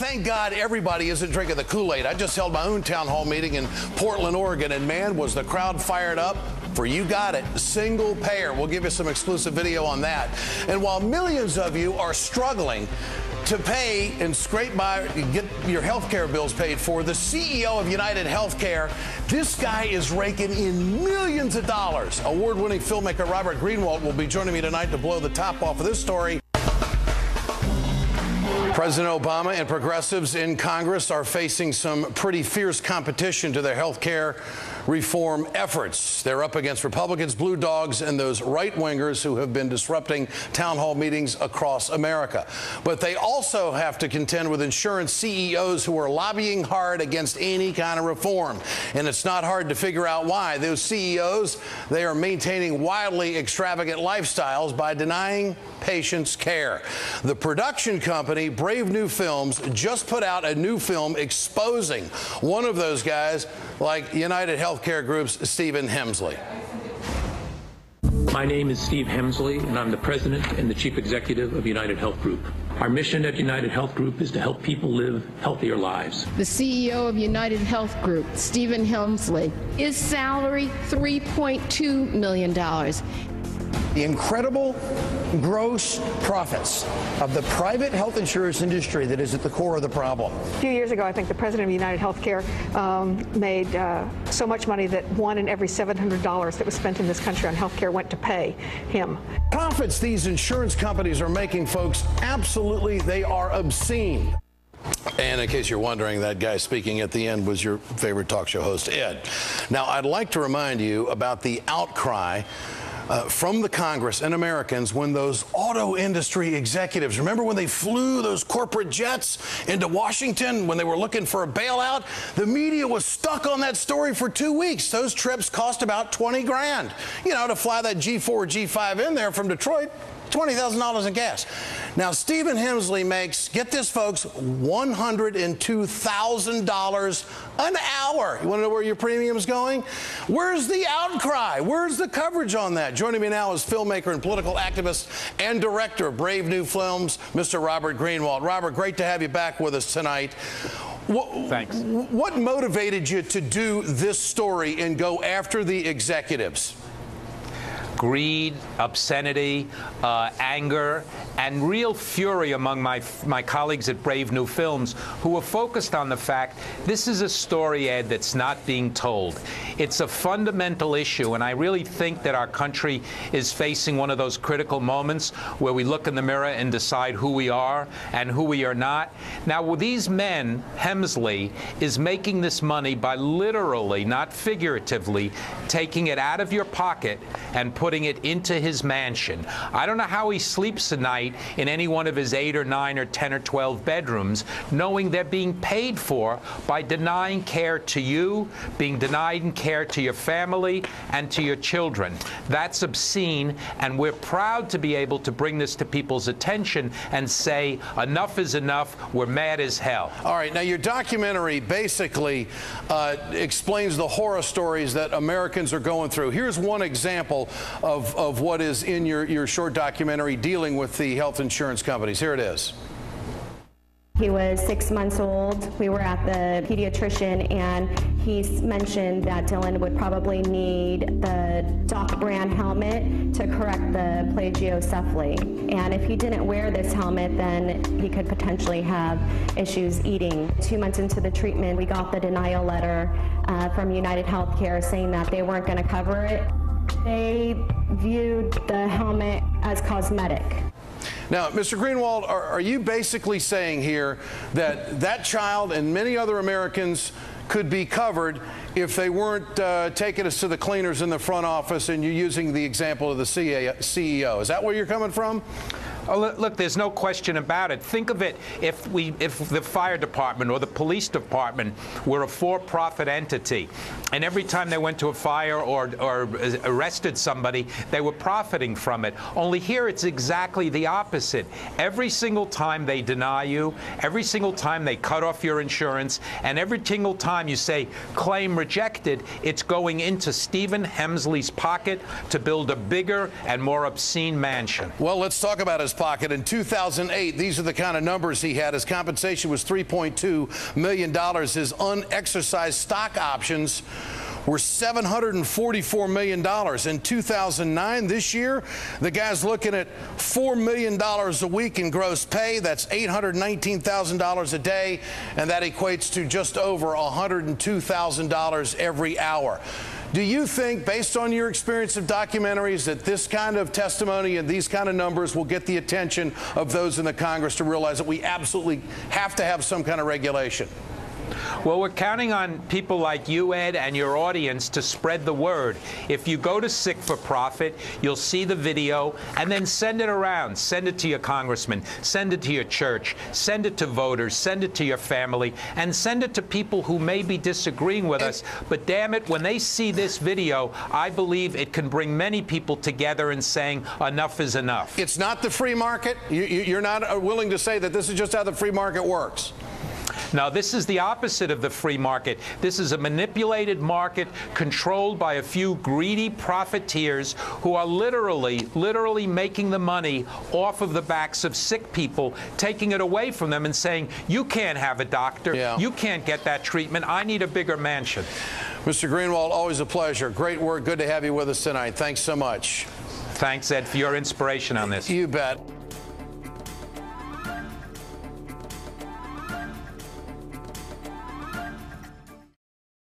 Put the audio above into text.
thank God everybody isn't drinking the Kool Aid. I just held my own town hall meeting in Portland, Oregon, and man, was the crowd fired up for You Got It, single payer. We'll give you some exclusive video on that. And while millions of you are struggling, to pay and scrape by, get your health care bills paid for. The CEO of United Healthcare, this guy is raking in millions of dollars. Award winning filmmaker Robert Greenwald will be joining me tonight to blow the top off of this story. President Obama and progressives in Congress are facing some pretty fierce competition to their health care reform efforts. They're up against Republicans, blue dogs, and those right wingers who have been disrupting town hall meetings across America. But they also have to contend with insurance CEOs who are lobbying hard against any kind of reform. And it's not hard to figure out why. Those CEOs, they are maintaining wildly extravagant lifestyles by denying patients care. The production company, Brave New Films, just put out a new film exposing one of those guys like United Healthcare Group's Stephen Hemsley. My name is Steve Hemsley, and I'm the president and the chief executive of United Health Group. Our mission at United Health Group is to help people live healthier lives. The CEO of United Health Group, Stephen Hemsley, his salary $3.2 million the incredible gross profits of the private health insurance industry that is at the core of the problem. A few years ago, I think the president of United Healthcare um, made uh, so much money that one in every $700 that was spent in this country on healthcare went to pay him. Profits these insurance companies are making, folks, absolutely, they are obscene. And in case you're wondering, that guy speaking at the end was your favorite talk show host, Ed. Now, I'd like to remind you about the outcry uh, from the Congress and Americans when those auto industry executives, remember when they flew those corporate jets into Washington when they were looking for a bailout? The media was stuck on that story for two weeks. Those trips cost about 20 grand. You know, to fly that G4, G5 in there from Detroit, $20,000 in gas. Now, Stephen Hemsley makes, get this, folks, $102,000 an hour. You want to know where your premium is going? Where's the outcry? Where's the coverage on that? Joining me now is filmmaker and political activist and director of Brave New Films, Mr. Robert Greenwald. Robert, great to have you back with us tonight. What, Thanks. What motivated you to do this story and go after the executives? Greed, obscenity, uh, anger, and real fury among my, my colleagues at Brave New Films who are focused on the fact this is a story, Ed, that's not being told. It's a fundamental issue, and I really think that our country is facing one of those critical moments where we look in the mirror and decide who we are and who we are not. Now, with these men, Hemsley is making this money by literally, not figuratively, taking it out of your pocket and putting putting it into his mansion. I don't know how he sleeps at night in any one of his eight or nine or 10 or 12 bedrooms, knowing they're being paid for by denying care to you, being denied care to your family, and to your children. That's obscene, and we're proud to be able to bring this to people's attention and say, enough is enough, we're mad as hell. All right, now your documentary basically uh, explains the horror stories that Americans are going through. Here's one example of, of what is in your, your short documentary dealing with the health insurance companies. Here it is. He was six months old. We were at the pediatrician, and he mentioned that Dylan would probably need the DOC Band helmet to correct the plagiocephaly. And if he didn't wear this helmet, then he could potentially have issues eating. Two months into the treatment, we got the denial letter uh, from United Healthcare saying that they weren't going to cover it. They viewed the helmet as cosmetic. Now, Mr. Greenwald, are, are, you basically saying here that that child and many other Americans could be covered if they weren't uh, taking us to the cleaners in the front office and you're using the example of the CEO? Is that where you're coming from? Oh, look, there's no question about it. Think of it if we, if the fire department or the police department were a for-profit entity, and every time they went to a fire or, or arrested somebody, they were profiting from it. Only here it's exactly the opposite. Every single time they deny you, every single time they cut off your insurance, and every single time you say claim rejected, it's going into Stephen Hemsley's pocket to build a bigger and more obscene mansion. Well, let's talk about his pocket. In 2008, these are the kind of numbers he had. His compensation was $3.2 million. His unexercised stock options were $744 million. In 2009, this year, the guy's looking at $4 million a week in gross pay. That's $819,000 a day, and that equates to just over $102,000 every hour. Do you think, based on your experience of documentaries, that this kind of testimony and these kind of numbers will get the attention of those in the Congress to realize that we absolutely have to have some kind of regulation? Well, we're counting on people like you, Ed, and your audience to spread the word. If you go to Sick for Profit, you'll see the video and then send it around. Send it to your congressman, send it to your church, send it to voters, send it to your family, and send it to people who may be disagreeing with us. But damn it, when they see this video, I believe it can bring many people together in saying enough is enough. It's not the free market. You, you're not uh, willing to say that this is just how the free market works. Now, this is the opposite of the free market. This is a manipulated market controlled by a few greedy profiteers who are literally, literally making the money off of the backs of sick people, taking it away from them and saying, you can't have a doctor. Yeah. You can't get that treatment. I need a bigger mansion. Mr. Greenwald, always a pleasure. Great work. Good to have you with us tonight. Thanks so much. Thanks, Ed, for your inspiration on this. You bet.